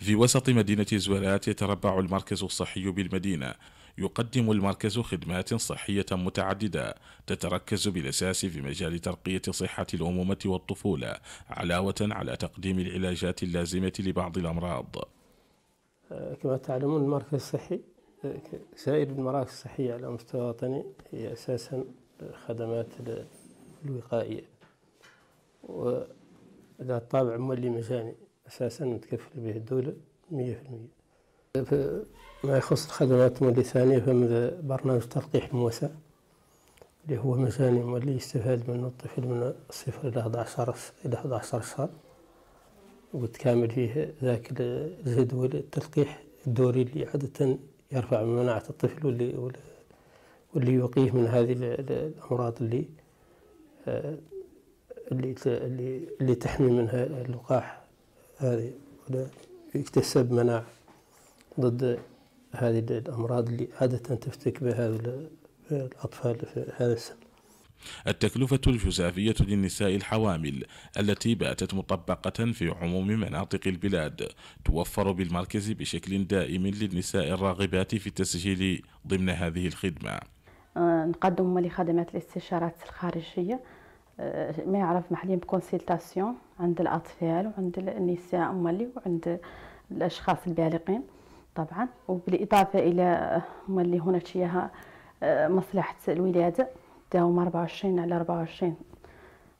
في وسط مدينة زويلات يتربع المركز الصحي بالمدينة. يقدم المركز خدمات صحية متعددة تتركز بالأساس في مجال ترقية صحة الأمومة والطفولة علاوة على تقديم العلاجات اللازمة لبعض الأمراض. كما تعلمون المركز الصحي سائر المراكز الصحية على مستوى وطني هي أساسا خدمات الوقائية. وذات طابع مولي مجاني. أساسا متكفل به الدولة مية في المية. ما يخص الخدمات المولي الثانية فمن برنامج تلقيح الموسى اللي هو مجاني واللي يستفاد منه الطفل من الصفر إلى 11 إلى 11 شهر. وتكامل فيه ذاك الجدول التلقيح الدوري اللي عادة يرفع من مناعة الطفل واللي واللي يوقيه من هذه الأمراض اللي اللي اللي, اللي تحمي منها اللقاح. هذه يكتسب مناعة ضد هذه الأمراض اللي عادة تفتك بها الأطفال في هذا السن. التكلفة الجزافية للنساء الحوامل التي باتت مطبقة في عموم مناطق البلاد توفر بالمركز بشكل دائم للنساء الراغبات في التسجيل ضمن هذه الخدمة. آه، نقدم لخدمات الاستشارات الخارجية. ما يعرف محليا بكونسلتاسيون عند الأطفال وعند النساء مالي وعند الأشخاص البالغين طبعا وبالإضافة إلى مالي هنا فيها آه، مصلحة الولادة تداوم 24 على 24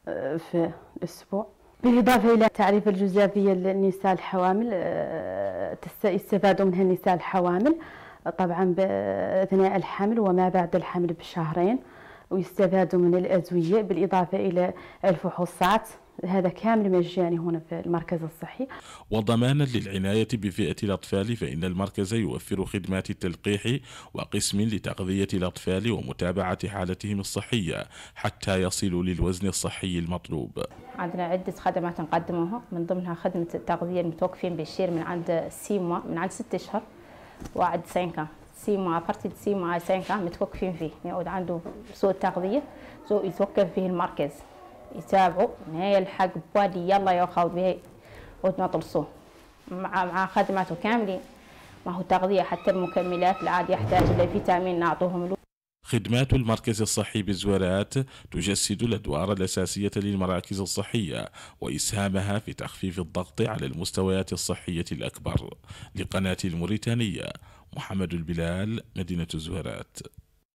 آه، في الأسبوع. بالإضافة إلى تعريف الجزافية للنساء الحوامل آه، يستفاد منها النساء الحوامل طبعا أثناء الحمل وما بعد الحمل بشهرين. ويستفادوا من الأدوية بالإضافة إلى الفحوصات. هذا كامل مجاني هنا في المركز الصحي. وضمانا للعناية بفئة الأطفال فإن المركز يوفر خدمات التلقيح وقسم لتغذية الأطفال ومتابعة حالتهم الصحية حتى يصلوا للوزن الصحي المطلوب. عندنا عدة خدمات نقدمها من ضمنها خدمة التغذية المتوقفين بالشير من عند سيما من عند ست أشهر وعند سينكا. سيما بارتي سيما سينكا متوقفين فيه يعود عنده سوء التغذية سوء يتوقف فيه المركز. يتابعوا نهاية الحق بوادي يلا ياخذ به وتنطلصوه مع مع خدماته كاملين. ما هو تغذية حتى المكملات العادي يحتاج إلى فيتامين نعطوهم. له خدمات المركز الصحي بالزوارات تجسد الأدوار الأساسية للمراكز الصحية وإسهامها في تخفيف الضغط على المستويات الصحية الأكبر. لقناة الموريتانية محمد البلال مدينة الزوارات